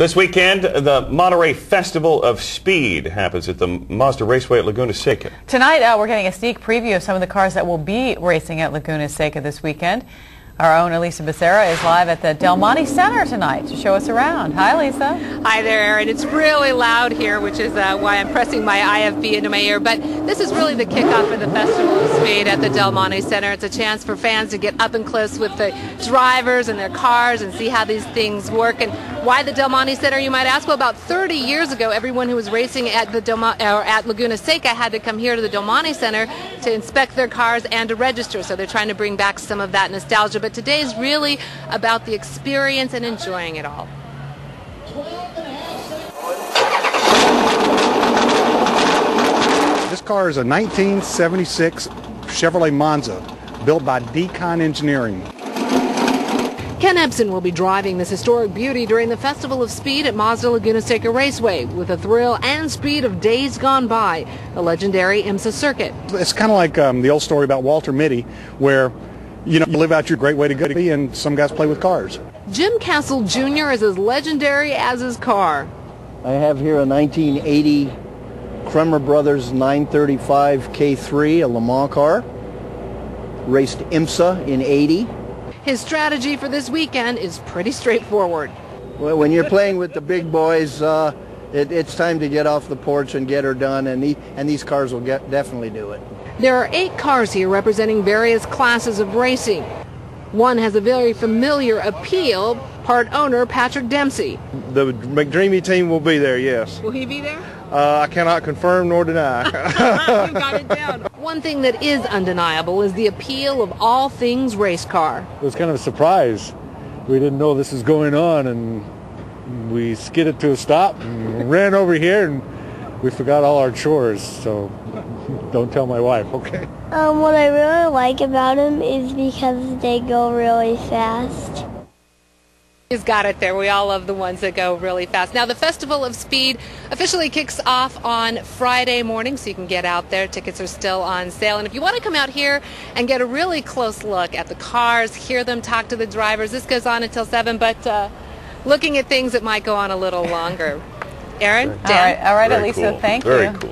This weekend, the Monterey Festival of Speed happens at the Mazda Raceway at Laguna Seca. Tonight, uh, we're getting a sneak preview of some of the cars that will be racing at Laguna Seca this weekend. Our own Elisa Becerra is live at the Del Monte Center tonight to show us around. Hi, Lisa. Hi there, Erin. It's really loud here, which is uh, why I'm pressing my IFB into my ear. But this is really the kickoff of the Festival of Speed at the Del Monte Center. It's a chance for fans to get up and close with the drivers and their cars and see how these things work. And why the Del Monte Center, you might ask? Well, about 30 years ago, everyone who was racing at the Del or at Laguna Seca had to come here to the Del Monte Center to inspect their cars and to register. So they're trying to bring back some of that nostalgia. But today is really about the experience and enjoying it all. This car is a 1976 Chevrolet Monza built by Dekon Engineering. Ken Ebsen will be driving this historic beauty during the Festival of Speed at Mazda Laguna Seca Raceway with the thrill and speed of days gone by, the legendary IMSA circuit. It's kind of like um, the old story about Walter Mitty, where you know you live out your great way to go be, and some guys play with cars. Jim Castle Jr. is as legendary as his car. I have here a 1980 Kremer Brothers 935 K3, a Le Mans car. Raced IMSA in 80. His strategy for this weekend is pretty straightforward. Well, when you're playing with the big boys, uh, it, it's time to get off the porch and get her done, and, the, and these cars will get, definitely do it. There are eight cars here representing various classes of racing. One has a very familiar appeal, part owner Patrick Dempsey. The McDreamy team will be there, yes. Will he be there? Uh, I cannot confirm nor deny. you got it down. One thing that is undeniable is the appeal of all things race car. It was kind of a surprise. We didn't know this was going on, and we skidded to a stop and ran over here, and we forgot all our chores. So don't tell my wife, okay? Um, what I really like about them is because they go really fast. He's got it there. We all love the ones that go really fast. Now, the Festival of Speed officially kicks off on Friday morning, so you can get out there. Tickets are still on sale. And if you want to come out here and get a really close look at the cars, hear them talk to the drivers, this goes on until 7, but uh, looking at things, it might go on a little longer. Aaron, Dan? All right, all right, Very Elisa, cool. thank Very you. cool.